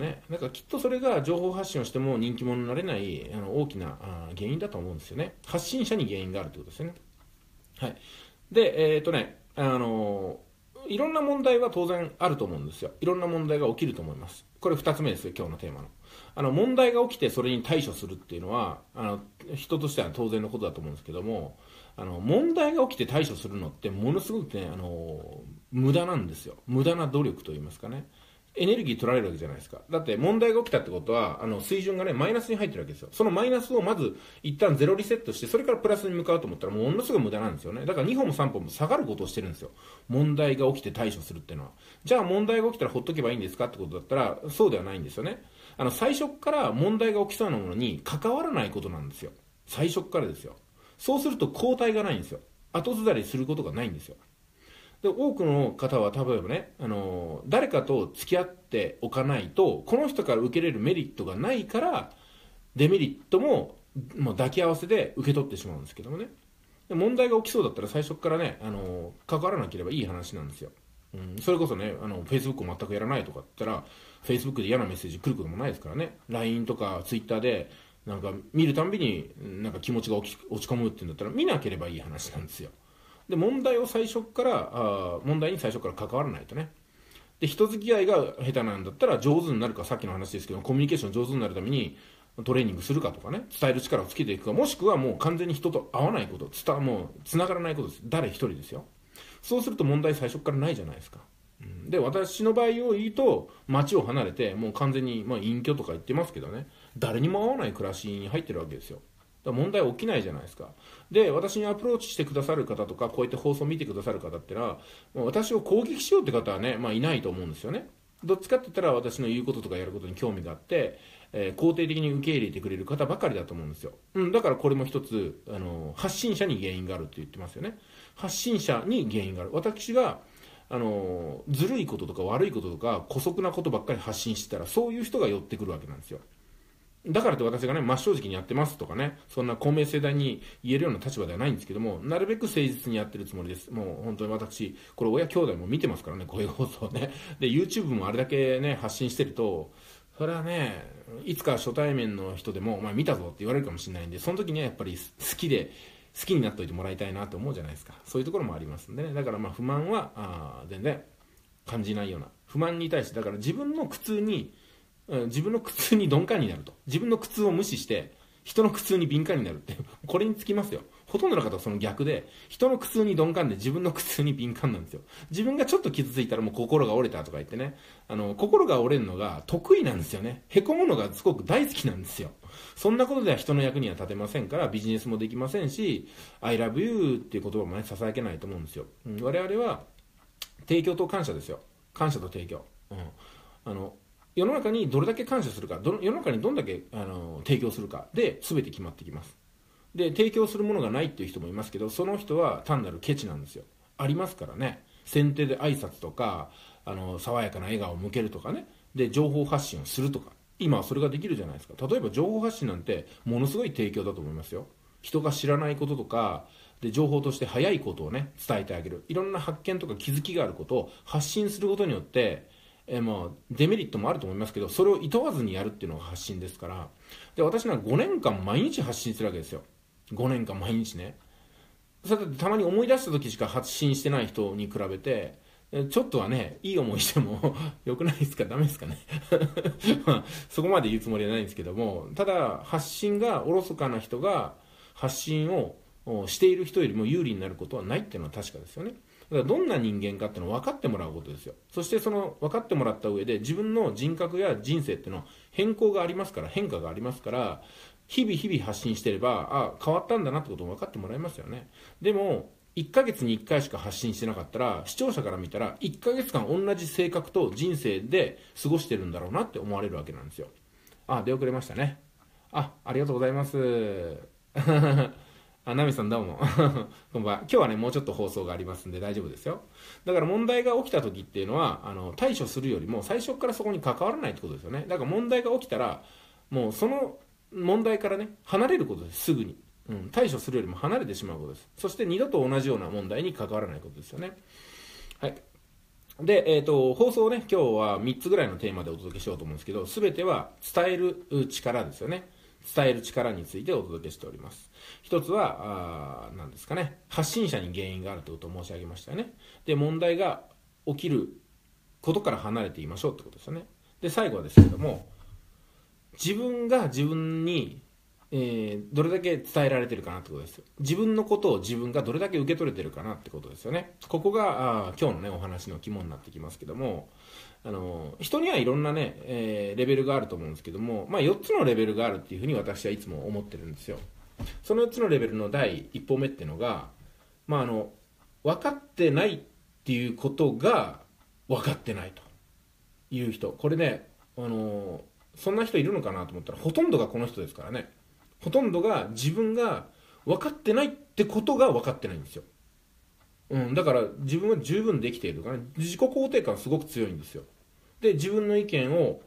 ね、なんかきっとそれが情報発信をしても人気者になれないあの大きな原因だと思うんですよね。発信者に原因があるということですよね。はい。で、えっ、ー、とね、あのいろんな問題は当然あると思うんですよ。いろんな問題が起きると思います。これ2つ目ですよ、今日のテーマの。あの問題が起きてそれに対処するっていうのはあの人としては当然のことだと思うんですけどもあの問題が起きて対処するのってものすごくねあの無駄なんですよ無駄な努力といいますかねエネルギー取られるわけじゃないですか。だって問題が起きたってことは、あの、水準がね、マイナスに入ってるわけですよ。そのマイナスをまず、一旦ゼロリセットして、それからプラスに向かうと思ったら、ものすごい無駄なんですよね。だから2歩も3歩も下がることをしてるんですよ。問題が起きて対処するっていうのは。じゃあ問題が起きたらほっとけばいいんですかってことだったら、そうではないんですよね。あの、最初から問題が起きそうなものに関わらないことなんですよ。最初からですよ。そうすると交代がないんですよ。後ずさりすることがないんですよ。で多くの方は例えばね、あの誰かと付き合っておかないとこの人から受けれるメリットがないからデメリットももう抱き合わせで受け取ってしまうんですけどもね。問題が起きそうだったら最初からね、あの関わらなければいい話なんですよ、うん、それこそねあの Facebook を全くやらないとかって言ったら Facebook で嫌なメッセージ来ることもないですからね。LINE とか Twitter でなんか見るたんびになんか気持ちが落ち込むっていうんだったら見なければいい話なんですよ。で問題を最初からあ問題に最初から関わらないとね。で人付き合いが下手なんだったら上手になるかさっきの話ですけどコミュニケーション上手になるためにトレーニングするかとかね伝える力をつけていくかもしくはもう完全に人と会わないこと伝もう繋がらないことです。誰一人ですよ。そうすると問題最初からないじゃないですか。で私の場合を言うと街を離れてもう完全に、まあ、隠居とか言ってますけどね誰にも会わない暮らしに入ってるわけですよ。だ問題起きないじゃないですか。で、私にアプローチしてくださる方とか、こうやって放送を見てくださる方ってのは、私を攻撃しようって方はね、まあ、いないと思うんですよね。どっちかって言ったら私の言うこととかやることに興味があって、えー、肯定的に受け入れてくれる方ばかりだと思うんですよ。うん、だからこれも一つ、あの、発信者に原因があるって言ってますよね。発信者に原因がある。私が、あの、ずるいこととか悪いこととか、姑息なことばっかり発信してたら、そういう人が寄ってくるわけなんですよ。だからって私がね、真正直にやってますとかね、そんな公明正大に言えるような立場ではないんですけども、なるべく誠実にやってるつもりです。もう本当に私、これ親兄弟も見てますからね、声放送ね。で、YouTube もあれだけね、発信してると、それはね、いつか初対面の人でも、お前見たぞって言われるかもしれないんで、その時にはやっぱり好きで、好きになっておいてもらいたいなと思うじゃないですか。そういうところもありますんでね。だからまあ不満は、あ全然感じないような。不満に対して、だから自分の苦痛に、自分の苦痛に鈍感になると。自分の苦痛を無視して、人の苦痛に敏感になるって、これにつきますよ。ほとんどの方はその逆で、人の苦痛に鈍感で自分の苦痛に敏感なんですよ。自分がちょっと傷ついたらもう心が折れたとか言ってね、あの、心が折れるのが得意なんですよね。凹むのがすごく大好きなんですよ。そんなことでは人の役には立てませんから、ビジネスもできませんし、I love you っていう言葉もね、囁けないと思うんですよ。うん、我々は、提供と感謝ですよ。感謝と提供。うん。あの、世の中にどれだけ感謝するか世の中にどんだけあの提供するかで全て決まってきます。で提供するものがないっていう人もいますけどその人は単なるケチなんですよ。ありますからね。先手で挨拶とかあの爽やかな笑顔を向けるとかね。で情報発信をするとか。今はそれができるじゃないですか。例えば情報発信なんてものすごい提供だと思いますよ。人が知らないこととかで情報として早いことをね伝えてあげる。いろんな発見とか気づきがあることを発信することによってえまあ、デメリットもあると思いますけどそれをいとわずにやるっていうのが発信ですから。で私なんか5年間毎日発信するわけですよ。5年間毎日ね。それたまに思い出した時しか発信してない人に比べてちょっとはねいい思いしても よくないですか？ダメですかね？まあ、そこまで言うつもりはないんですけどもただ発信がおろそかな人が発信をしている人よりも有利になることはないっていうのは確かですよね。からどんな人間かっていうのを分かってもらうことですよ。そしてその分かってもらった上で自分の人格や人生っていうのは変更がありますから変化がありますから日々日々発信してればあ変わったんだなってことも分かってもらえますよね。でも1ヶ月に1回しか発信してなかったら視聴者から見たら1ヶ月間同じ性格と人生で過ごしてるんだろうなって思われるわけなんですよ。あ出遅れましたね。あありがとうございます。あ、ナミさんどうも。こんばんは。今日はね、もうちょっと放送がありますんで大丈夫ですよ。だから問題が起きた時っていうのは、あの、対処するよりも最初からそこに関わらないってことですよね。だから問題が起きたら、もうその問題からね、離れることです、すぐに。うん、対処するよりも離れてしまうことです。そして二度と同じような問題に関わらないことですよね。はい。で、えーと、放送をね今日は3つぐらいのテーマでお届けしようと思うんですけど全ては伝える力ですよね伝える力についてお届けしております。一つは何ですかね。発信者に原因があるということを申し上げましたよね。で問題が起きることから離れていましょうってことですよね。で最後はですけども自分が自分にえー、どれだけ伝えられてるかなってことです。自分のことを自分がどれだけ受け取れてるかなってことですよね。ここがあ今日のねお話の肝になってきますけどもあの人にはいろんなね、えー、レベルがあると思うんですけども、まあ、4つのレベルがあるっていうふうに私はいつも思ってるんですよ。その4つのレベルの第一歩目っていうのが、まあ、あの分かってないっていうことが分かってないという人。これねあのそんな人いるのかなと思ったらほとんどがこの人ですからね。ほとんどが自分が分かってないってことが分かってないんですよ、うん、だから自分は十分できているから、ね、自己肯定感すごく強いんですよ。で自分の意見を、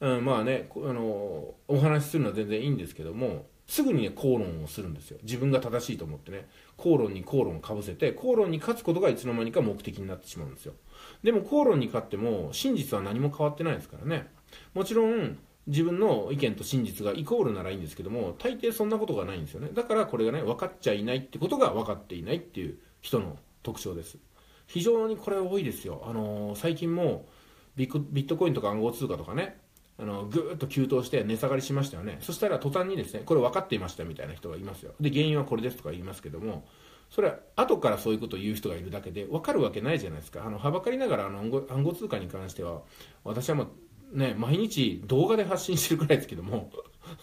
うん、まあねあのお話しするのは全然いいんですけどもすぐにね口論をするんですよ。自分が正しいと思ってね。口論に口論をかぶせて口論に勝つことがいつの間にか目的になってしまうんですよ。でも口論に勝っても真実は何も変わってないですからね。もちろん自分の意見と真実がイコールならいいんですけども大抵そんなことがないんですよね。だからこれがね分かっちゃいないってことが分かっていないっていう人の特徴です。非常にこれ多いですよ。あのー、最近もビットコインとか暗号通貨とかねあのぐーっと急騰して値下がりしましたよね。そしたら途端にですねこれ分かっていましたみたいな人がいますよ。で原因はこれですとか言いますけどもそれは後からそういうことを言う人がいるだけで分かるわけないじゃないですか。あのはばかりながらあの暗号通貨に関しては私はもうね、毎日動画で発信してるくらいですけども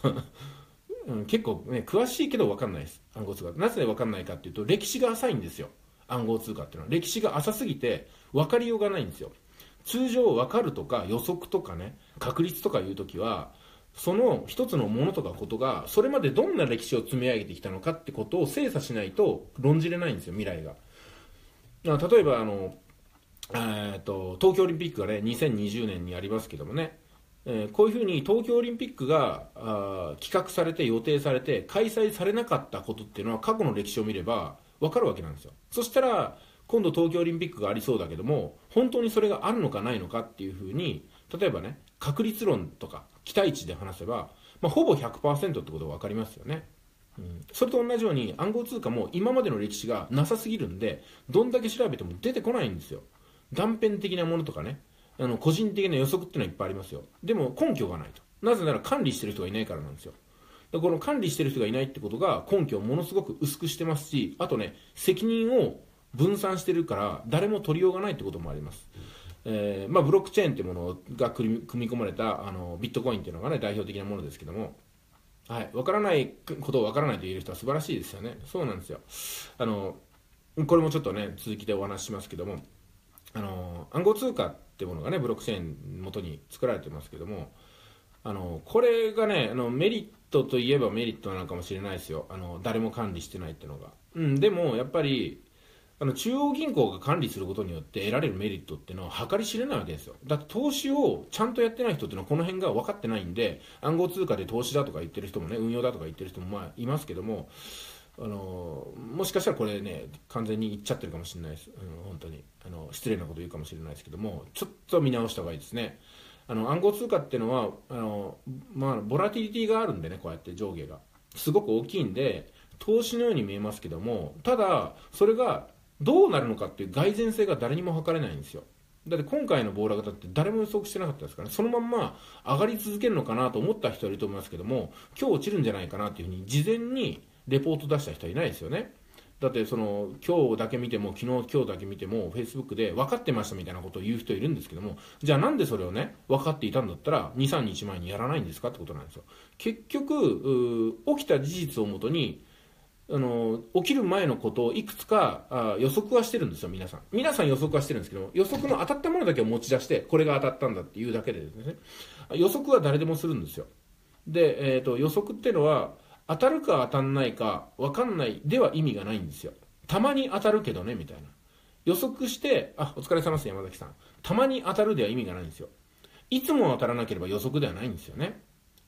うん、結構ね、詳しいけど分かんないです。暗号通貨。なぜ分かんないかっていうと、歴史が浅いんですよ。暗号通貨っていうのは。歴史が浅すぎて、分かりようがないんですよ。通常分かるとか予測とかね、確率とかいうときは、その一つのものとかことが、それまでどんな歴史を積み上げてきたのかってことを精査しないと論じれないんですよ、未来が。例えば、あの、えーと、東京オリンピックがね2020年にありますけどもね、えー、こういうふうに東京オリンピックがあ企画されて予定されて開催されなかったことっていうのは過去の歴史を見れば分かるわけなんですよ。そしたら今度東京オリンピックがありそうだけども本当にそれがあるのかないのかっていうふうに例えばね確率論とか期待値で話せば、まあ、ほぼ100%ってことが分かりますよね。うん、それと同じように暗号通貨も今までの歴史がなさすぎるんでどんだけ調べても出てこないんですよ。断片的なものとかねあの個人的な予測っていうのはいっぱいありますよ。でも根拠がないと。なぜなら管理してる人がいないからなんですよ。この管理してる人がいないってことが根拠をものすごく薄くしてますしあとね責任を分散してるから誰も取りようがないってこともあります、えー、まあ、ブロックチェーンっていうものが組み込まれたあのビットコインっていうのがね代表的なものですけどもはい、分からないことを分からないと言える人は素晴らしいですよね。そうなんですよ。あのこれもちょっとね続きでお話ししますけどもあの暗号通貨ってものがねブロックチェーン元に作られてますけどもあのこれがねあのメリットといえばメリットなのかもしれないですよ。あの誰も管理してないっていうのが、うん、でもやっぱりあの中央銀行が管理することによって得られるメリットっていうのは計り知れないわけですよ。だって投資をちゃんとやってない人っていうのはこの辺が分かってないんで暗号通貨で投資だとか言ってる人もね運用だとか言ってる人もまあいますけどもあのもしかしたらこれね完全に言っちゃってるかもしれないです、うん、本当に。あの失礼なこと言うかもしれないですけどもちょっと見直した方がいいですね。あの暗号通貨っていうのはあの、まあ、ボラティリティがあるんでねこうやって上下が。すごく大きいんで投資のように見えますけどもただそれがどうなるのかっていう蓋然性が誰にも測れないんですよ。だって今回の暴落だって誰も予測してなかったですから、ね、そのまんま上がり続けるのかなと思った人いると思いますけども今日落ちるんじゃないかなっていうふうに事前にレポート出した人はいないですよね。だってその今日だけ見ても昨日今日だけ見てもフェイスブックで分かってましたみたいなことを言う人いるんですけどもじゃあなんでそれをね分かっていたんだったら23日前にやらないんですかってことなんですよ。結局起きた事実をもとにあの起きる前のことをいくつかあ予測はしてるんですよ皆さん。皆さん予測はしてるんですけど予測の当たったものだけを持ち出してこれが当たったんだっていうだけでですね。予測は誰でもするんですよ。で、えーと予測っていうのは当たるか当たんないか分かんないでは意味がないんですよ。たまに当たるけどねみたいな。予測してあお疲れ様です山崎さん。たまに当たるでは意味がないんですよ。いつも当たらなければ予測ではないんですよね。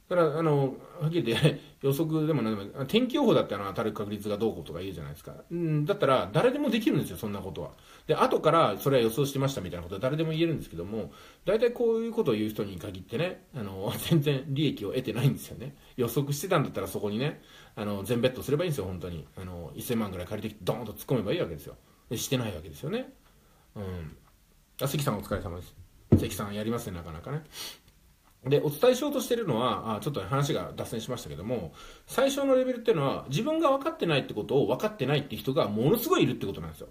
だからあのはっきり言って 予測でも何でも天気予報だってあの当たる確率がどうこうとか言うじゃないですか、うん、だったら誰でもできるんですよそんなことは。で後からそれは予想してましたみたいなことは誰でも言えるんですけども大体こういうことを言う人に限ってねあの 全然利益を得てないんですよね。予測してたんだったらそこにねあの全ベッドすればいいんですよ本当に。あの1000万ぐらい借りてきてドーンと突っ込めばいいわけですよ。でしてないわけですよね。うん。あ関さんお疲れ様です。関さんやりますねなかなかね。で、お伝えしようとしてるのは、あちょっと話が脱線しましたけども、最初のレベルっていうのは、自分が分かってないってことを分かってないって人がものすごいいるってことなんですよ。